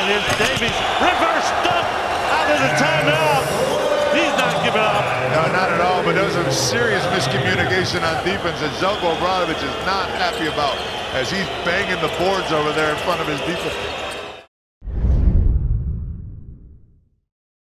And here's Davies. Reverse dunk out of the timeout. He's not giving up. No, not at all, but there was some serious miscommunication on defense that Zeljko Obradovic is not happy about as he's banging the boards over there in front of his defense.